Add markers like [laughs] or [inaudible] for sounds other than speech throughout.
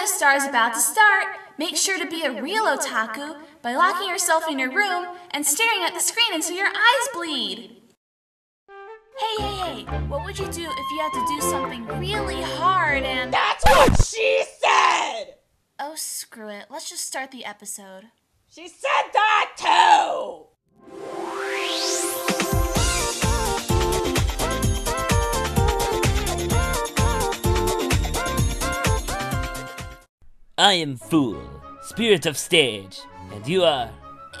Kaleido Star is about to start. Make sure to be a real otaku by locking yourself in your room and staring at the screen until your eyes bleed. Hey, hey, hey, what would you do if you had to do something really hard and. That's what she said! Oh, screw it. Let's just start the episode. She said that too! I am Fool, Spirit of Stage, and you are.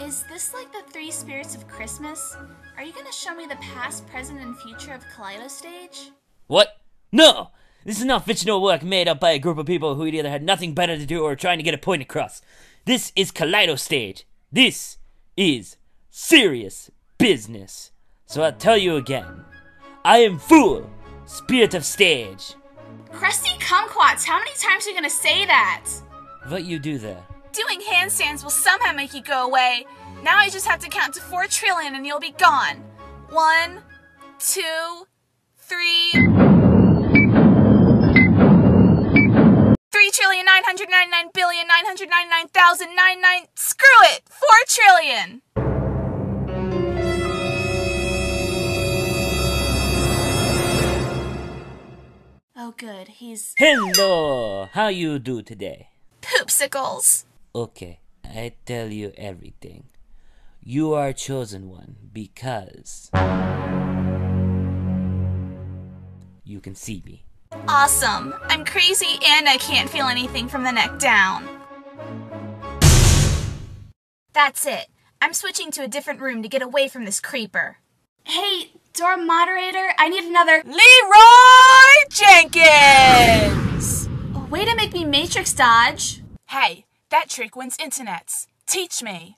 Is this like the three spirits of Christmas? Are you gonna show me the past, present, and future of Kaleido Stage? What? No! This is not fictional work made up by a group of people who either had nothing better to do or were trying to get a point across. This is Kaleido Stage. This is serious business. So I'll tell you again. I am Fool, Spirit of Stage. Krusty Kumquats, how many times are you gonna say that? What you do there? Doing handstands will somehow make you go away. Now I just have to count to four trillion and you'll be gone. One, two, three. Three trillion nine hundred ninety nine billion nine hundred ninety nine thousand nine nine. Screw it! Four trillion! Oh, good. He's Hello! How you do today? Poopsicles. Okay, I tell you everything. You are chosen one because you can see me. Awesome. I'm crazy and I can't feel anything from the neck down. That's it. I'm switching to a different room to get away from this creeper. Hey, door moderator, I need another Leeroy Jenkins! Oh, way to make me matrix dodge. Hey, that trick wins internets. Teach me.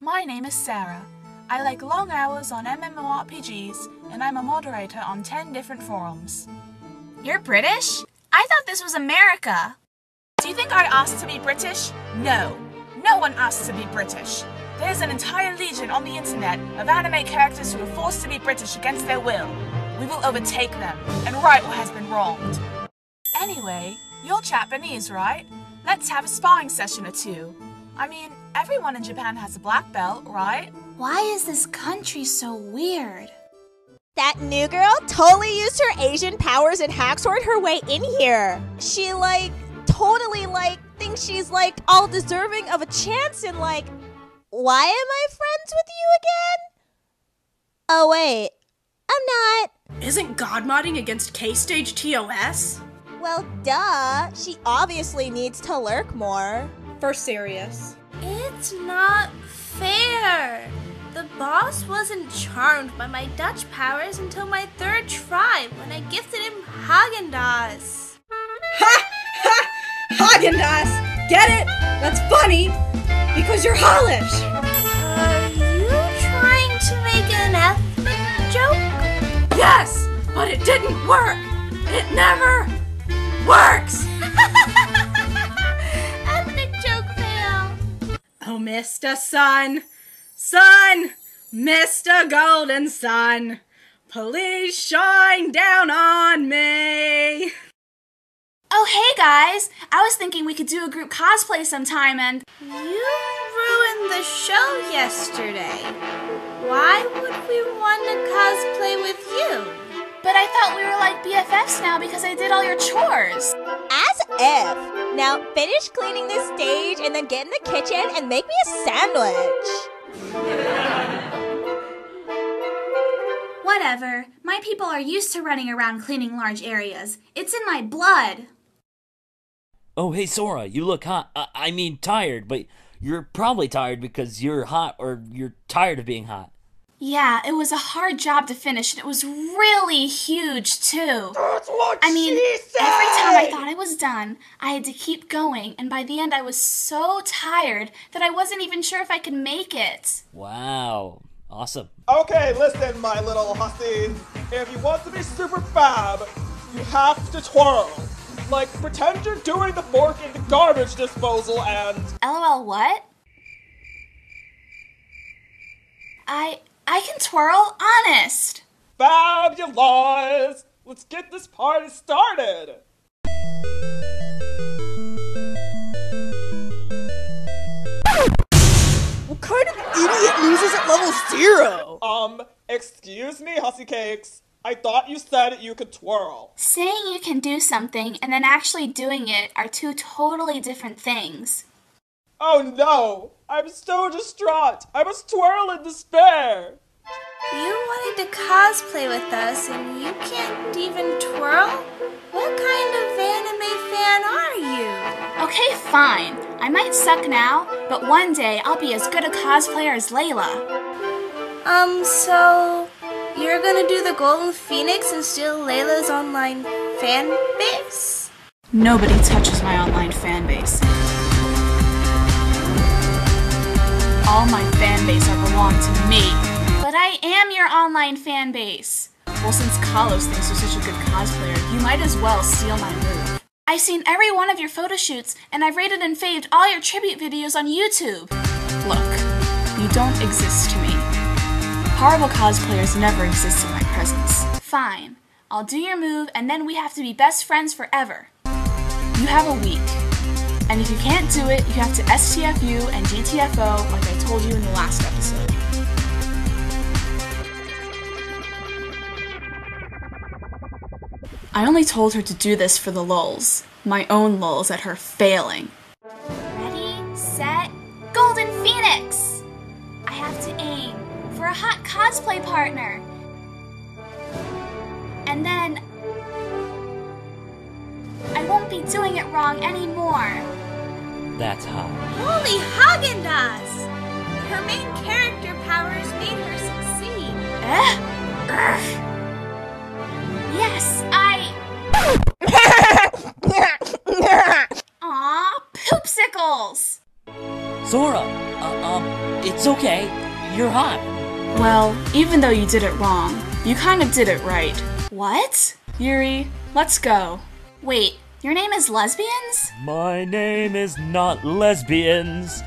My name is Sarah. I like long hours on MMORPGs, and I'm a moderator on 10 different forums. You're British? I thought this was America. Do you think I asked to be British? No. No one asked to be British. There's an entire legion on the internet of anime characters who are forced to be British against their will. We will overtake them and right what has been wronged. Anyway, you're Japanese, right? Let's have a sparring session or two. I mean, everyone in Japan has a black belt, right? Why is this country so weird? That new girl totally used her Asian powers and hacksword her way in here. She like totally like thinks she's like all deserving of a chance and like why am I friends with you again? Oh wait, I'm not. Isn't God modding against K Stage TOS? Well, duh. She obviously needs to lurk more. For serious. It's not fair. The boss wasn't charmed by my Dutch powers until my third try when I gifted him Haagen-Dazs. Ha! Ha! Haagen-Dazs! Get it? That's funny! Because you're Hollish! Are you trying to make an ethnic joke? Yes! But it didn't work! It never works! [laughs] ethnic joke fail. Oh, Mr. Sun! Sun! Mr. Golden Sun! Please shine down on me! Oh, hey guys! I was thinking we could do a group cosplay sometime and. You ruined the show yesterday. Why would we want to cosplay with you? But I thought we were like BFFs now because I did all your chores. As if. Now finish cleaning this stage and then get in the kitchen and make me a sandwich. Whatever. My people are used to running around cleaning large areas. It's in my blood. Oh, hey Sora, you look hot. Uh, I mean, tired, but you're probably tired because you're hot or you're tired of being hot. Yeah, it was a hard job to finish, and it was really huge, too. That's what I mean, she said! every time I thought I was done, I had to keep going, and by the end, I was so tired that I wasn't even sure if I could make it. Wow. Awesome. Okay, listen, my little hussies. If you want to be super fab, you have to twirl. Like, pretend you're doing the fork in the garbage disposal and. LOL, what? I. I can twirl honest. Fabulous! Let's get this party started! What kind of idiot loses at level zero? Um, excuse me, hussy cakes. I thought you said you could twirl. Saying you can do something and then actually doing it are two totally different things. Oh no! I'm so distraught! I must twirl in despair! You wanted to cosplay with us and you can't even twirl? What kind of anime fan are you? Okay, fine. I might suck now, but one day I'll be as good a cosplayer as Layla. Um, so you're gonna do the Golden Phoenix and steal Layla's online fan base? Nobody touches my online fan base. All my fan base are belong to me. But I am your online fan base. Well, since Kalos thinks you're such a good cosplayer, you might as well steal my move. I've seen every one of your photo shoots, and I've rated and faved all your tribute videos on YouTube. Look, you don't exist to me. Horrible cosplayers never exist in my presence. Fine, I'll do your move, and then we have to be best friends forever. You have a week. And if you can't do it, you have to STFU and GTFO like I told you in the last episode. I only told her to do this for the lulz. My own lulz at her failing. Ready, set, Golden Phoenix! I have to aim for a hot cosplay partner. And then I won't be doing it wrong anymore. That's hot. Holy Haagen-Dazs! Her main character powers made her succeed. Eh? Urgh. Yes, I. [laughs] Aw, poopsicles! Sora, uh, um, it's okay. You're hot. Well, even though you did it wrong, you kind of did it right. What? Yuri, let's go. Wait, your name is Lesbians? My name is not lesbians.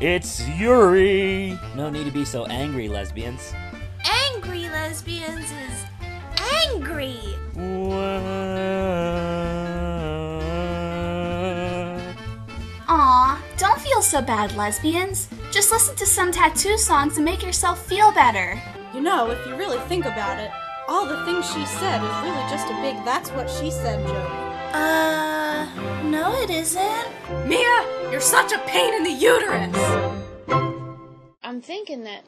It's Yuri. No need to be so angry, lesbians. Angry lesbians is angry. Aw, don't feel so bad, lesbians. Just listen to some t.A.T.u. songs and make yourself feel better. You know, if you really think about it, all the things she said is really just a big that's what she said joke. Uh, no, it isn't. Mia, you're such a pain in the uterus! I'm thinking that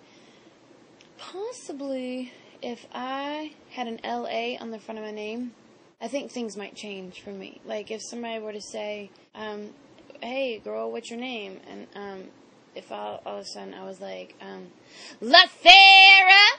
possibly if I had an LA on the front of my name, I think things might change for me. Like if somebody were to say, um, "Hey, girl, what's your name?" and um, if all, all of a sudden I was like, um, "La Farah,"